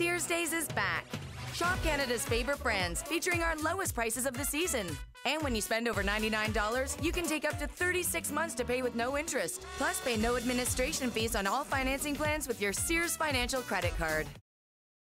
Sears Days is back. Shop Canada's favorite brands featuring our lowest prices of the season. And when you spend over $99, you can take up to 36 months to pay with no interest. Plus, pay no administration fees on all financing plans with your Sears financial credit card.